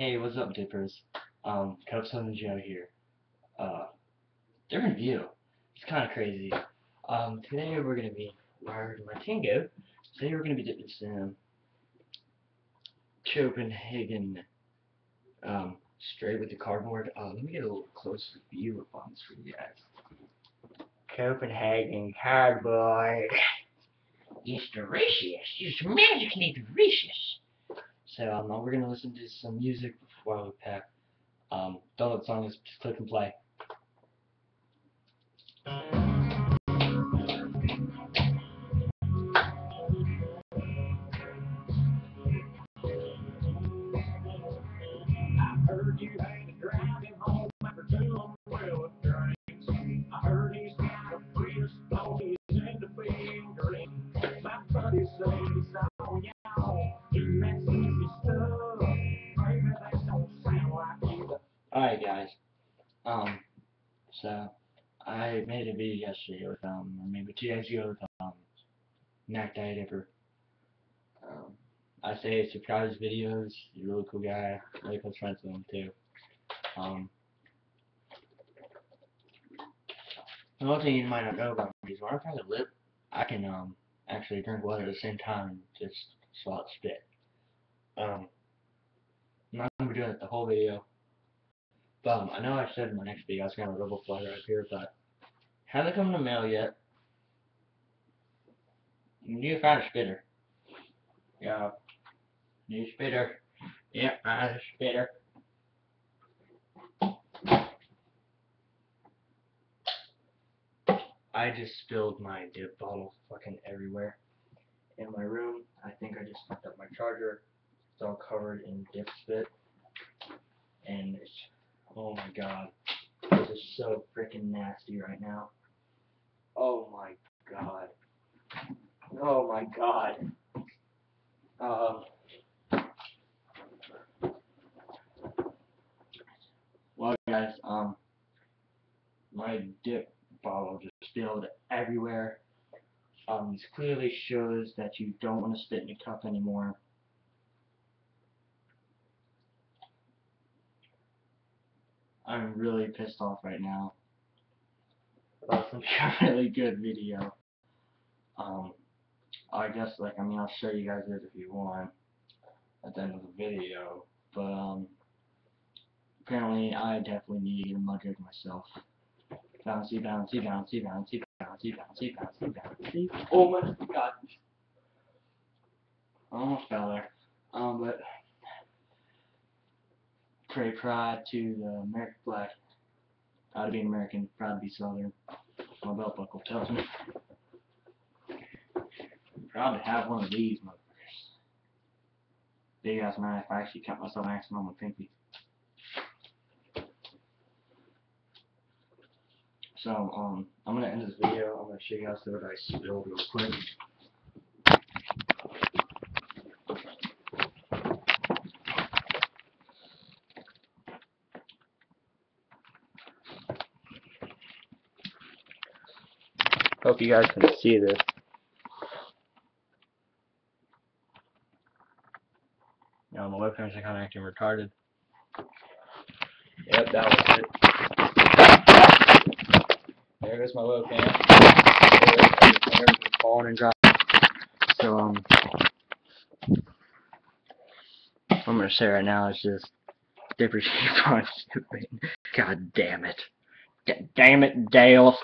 Hey, what's up, Dippers? Um, Cope Southern Joe here. Uh, different view. It's kind of crazy. Um, today we're gonna be wired my Tango. Today we're gonna be dipping some Copenhagen um, straight with the cardboard. Uh, let me get a little closer view of on this for you guys. Copenhagen cardboard. It's delicious. It's magically delicious. So we're gonna listen to some music before we pack. Um, what song is. Just click and play. You to guys, um, so I made a video yesterday with, um, or maybe two days ago with, um, Mac Diet Dipper. Um, I say surprise videos, he's a really cool guy, really close friends with him too. Um, the one thing you might not know about me is when I try to lip, I can, um, actually drink water at the same time and just swallow spit. Um, I'm not gonna be doing it the whole video. Um, I know I said in my next video I was gonna have a rebel flag right here, but hasn't come in the mail yet. New found a spitter. Yeah. New spitter. Yep, I spitter. I just spilled my dip bottle fucking everywhere. In my room, I think I just fucked up my charger. It's all covered in dip spit. And it's Oh my god. This is so freaking nasty right now. Oh my god. Oh my god. Um. Well, guys, um, my dip bottle just spilled everywhere. Um, this clearly shows that you don't want to spit in a cup anymore. I'm really pissed off right now. That's gonna be a really good video. Um, I guess, like, I mean, I'll show you guys it if you want at the end of the video, but, um, apparently I definitely need to get a mudjug myself. Bouncy, bouncy, bouncy, bouncy, bouncy, bouncy, bouncy, bouncy. Oh my god. Almost fell there. Um, but pray pride to the American flag. Proud to be an American, proud to be Southern. My belt buckle tells me. Proud to have one of these motherfuckers. Big ass knife. I actually cut myself an accident on my pinky. So, um, I'm gonna end this video. I'm gonna show you guys what I spilled real quick. Hope you guys can see this. Now my webcam's kind of acting retarded. Yep, that was it. There goes my webcam. There's falling and dropping. So um, what I'm gonna say right now is just keeps on stupid. God damn it. God damn it, Dale.